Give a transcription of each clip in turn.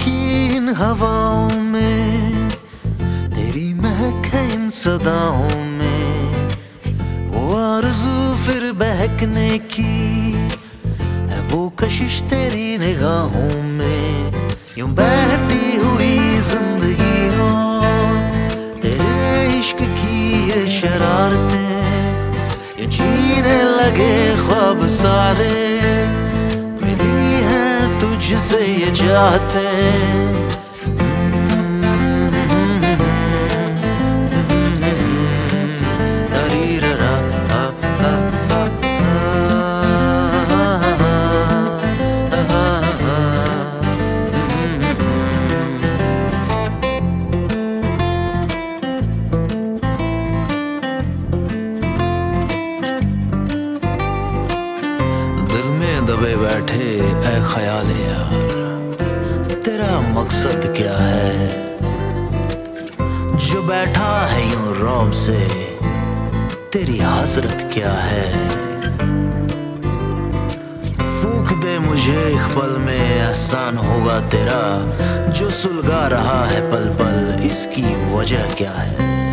की इन हवाओं में, तेरी महक है इन सदाओं में। वो आरज़ू फिर बहकने की है, वो कशिश तेरी निगाहों में। यूँ बहती हुई ज़िंदगी हो, तेरे इश्क की ये शरारतें, ये जीने लगे ख्वाब सारे। तुझसे ये चाहते दबे बैठे ए ख्याल यार, तेरा मकसद क्या है? जो बैठा है यूँ रोम से, तेरी हसरत क्या है? फूक दे मुझे एक पल में, एहसान होगा तेरा, जो सुलगा रहा है पल पल इसकी वजह क्या है?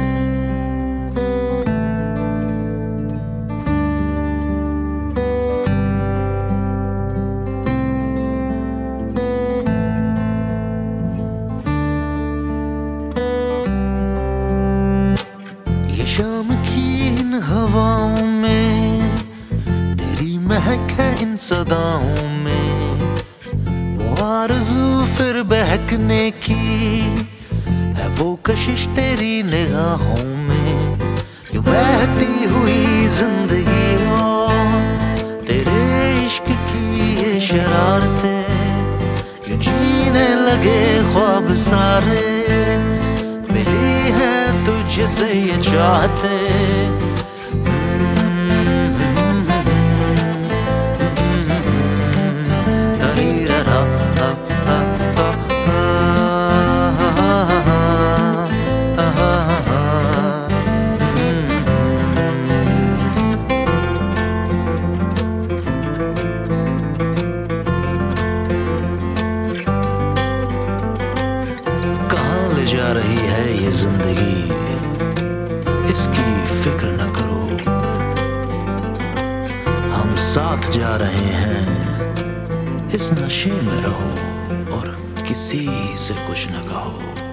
महक है इन सदाओं में। वो आरज़ू फिर बहकने की है वो कशिश तेरी निगाहों में। यूँ बहती हुई ज़िंदगी हो तेरे इश्क की ये शरारतें यूँ जीने लगे ख्वाब सारे, मिली है तुझसे ये चाहते। जा रही है ये ज़िंदगी। इसकी फ़िक्र न करो। हम साथ जा रहे हैं। इस नशे में रहो और किसी से कुछ न कहो।